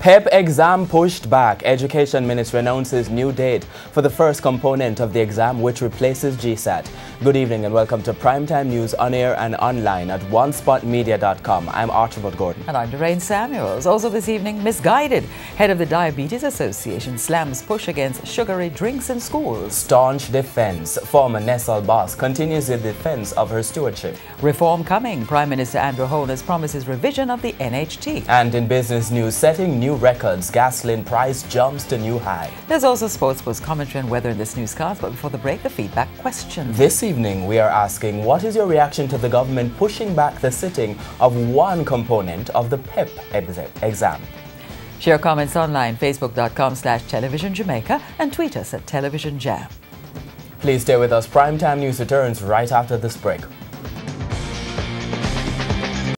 PEP exam pushed back. Education Ministry announces new date for the first component of the exam which replaces GSAT. Good evening and welcome to Primetime News on air and online at onespotmedia.com. I'm Archibald Gordon. And I'm Doreen Samuels. Also this evening, Misguided, head of the Diabetes Association, slams push against sugary drinks in schools. Staunch defense. Former NESOL boss continues the defense of her stewardship. Reform coming. Prime Minister Andrew Holness promises revision of the NHT. And in business news, setting new records, gasoline price jumps to new high. There's also sports post commentary and weather in this newscast, but before the break, the feedback question. This evening, we are asking what is your reaction to the government pushing back the sitting of one component of the PEP exam? Share comments online, facebook.com slash television Jamaica and tweet us at television jam. Please stay with us. Primetime News returns right after this break.